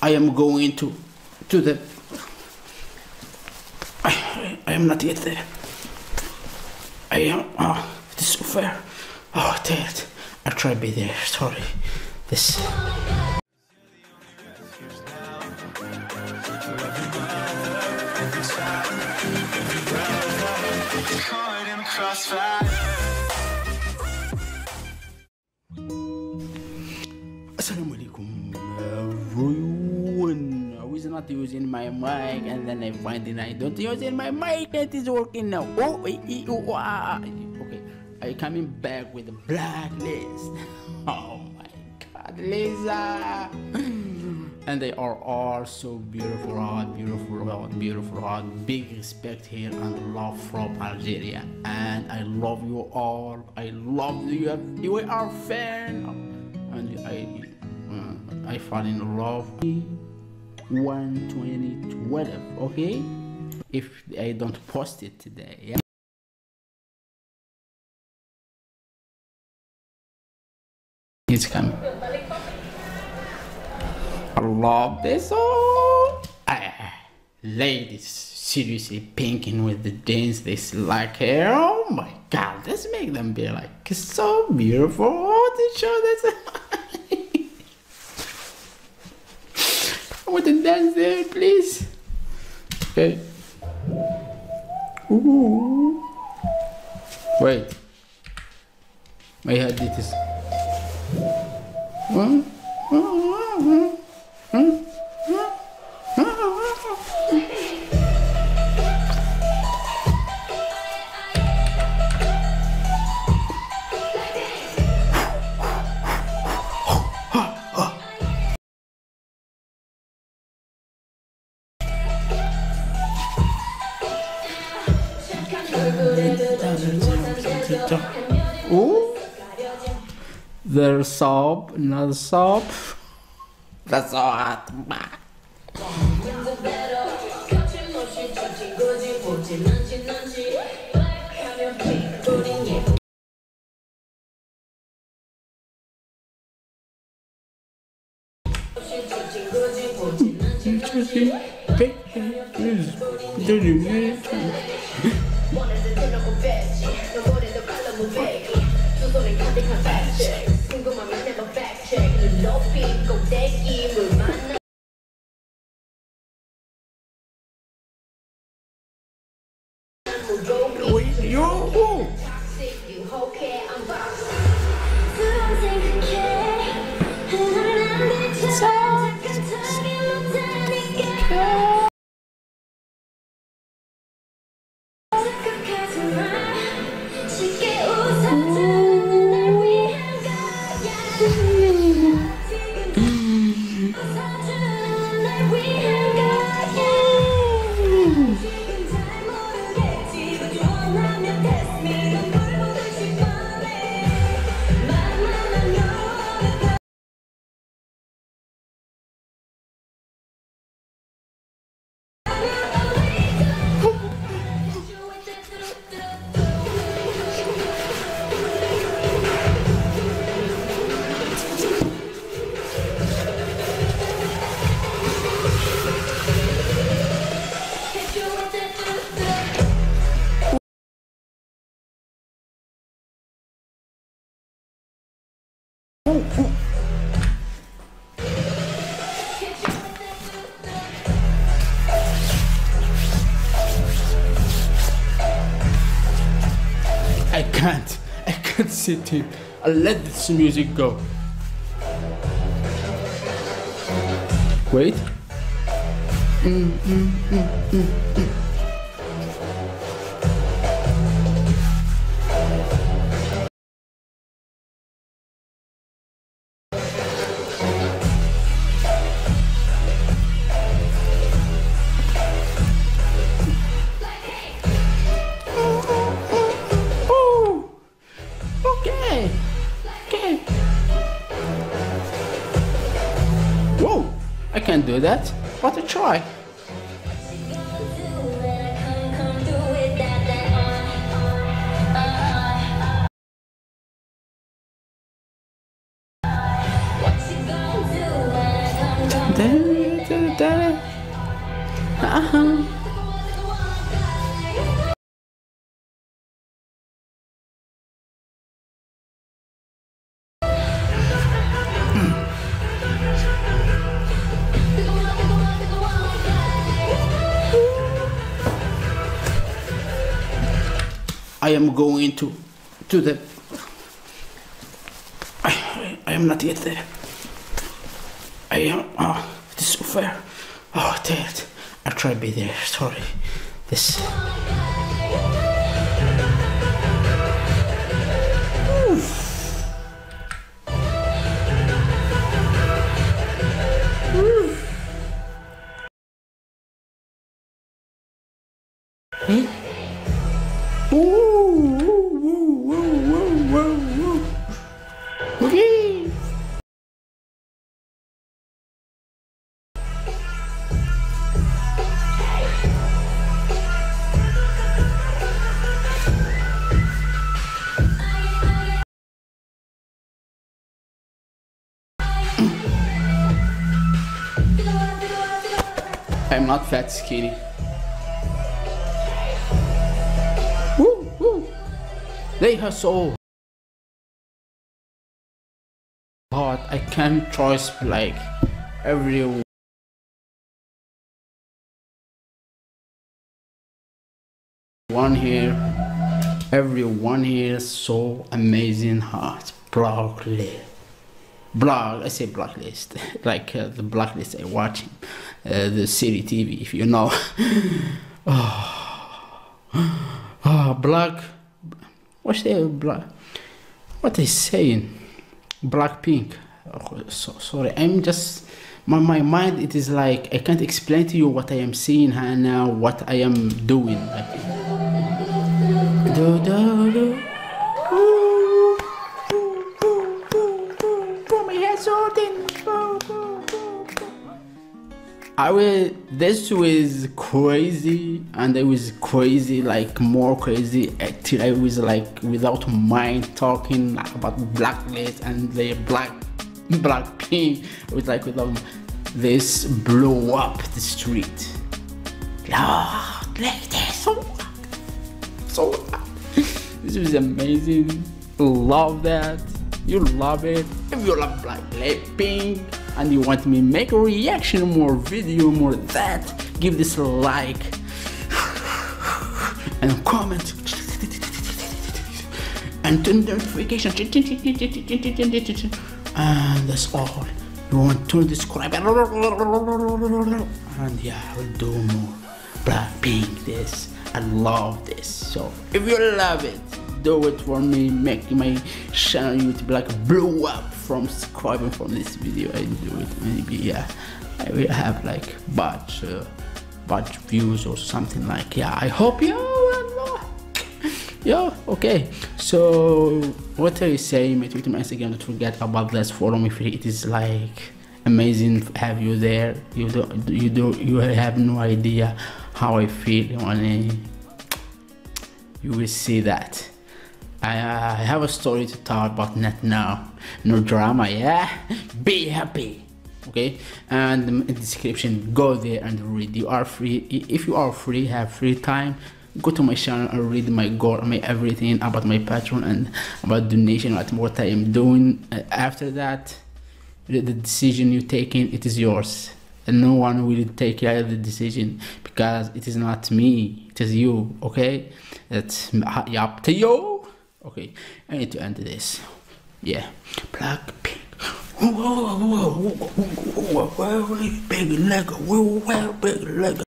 I am going to to the. I, I am not yet there. I am. Ah, oh, it is so far. Oh, tired. I'll try to be there. Sorry. This. Caught in crossfire. My mic and then I find that I don't using my mic. It is working now. Oh, eh, eh, oh, okay. I coming back with a blacklist. Oh my God, Lisa. And they are all so beautiful, hot, beautiful, hot, beautiful, hot. Big respect here and love from Algeria. And I love you all. I love you. You are fan and I uh, I fall in love 12012 okay? If I don't post it today yeah? It's coming. I love this song ah, ladies seriously pinking with the dance this like hair oh my god let's make them be like so beautiful. Oh, to show this I want to dance there please okay Ooh. wait my head it is Huh? Ooh. There's soap, another soap. That's so hot. Yo! Okay, I'm back. I can't. I can't sit here. I'll let this music go. Wait. Oh, I can't do that. But I try. Uh-huh. I am going to to the I, I am not yet there. I am oh it is so fair. Oh it. I'll try to be there. Sorry. This hmm? ooh, ooh, woo, woo. Whee! I'm not fat skinny. Woo, woo. They hustle. I can't trust like everyone. one here. Everyone here so amazing hot. Broccoli. Blog, I say blacklist, like uh, the blacklist I watch, uh, the city TV, if you know. oh. oh black. What's the black? What they saying? Blackpink. Oh, so sorry. I'm just my my mind. It is like I can't explain to you what I am seeing and now what I am doing. Do, do, do. I will. This was crazy, and it was crazy, like more crazy. Till I was like without mind talking about blacklist and the black black pink. It was like without this blow up the street. Ah, like this, so so. This was amazing. Love that. You love it. If you love Black Pink and you want me make a reaction, more video, more that, give this a like and comment and turn the notification and that's all. You want to subscribe and yeah, I will do more Blackpink this. I love this. So if you love it, do it for me. Make my channel YouTube like blow up from subscribing from this video. I do it maybe yeah. I will have like batch uh, batch views or something like yeah. I hope you yeah okay. So what are you saying my twitter my instagram don't forget about this me free it is like amazing have you there? You don't you don't you have no idea how i feel when I, you will see that. I, I have a story to talk about not now. No drama yeah? Be happy okay? And in the description go there and read. You are free. If you are free have free time go to my channel and read my goal my everything about my patreon and about donation What more i am doing after that the decision you're taking it is yours and no one will take the decision because it is not me it is you okay that's up to you okay i need to end this yeah blackpink whoa big leg big leg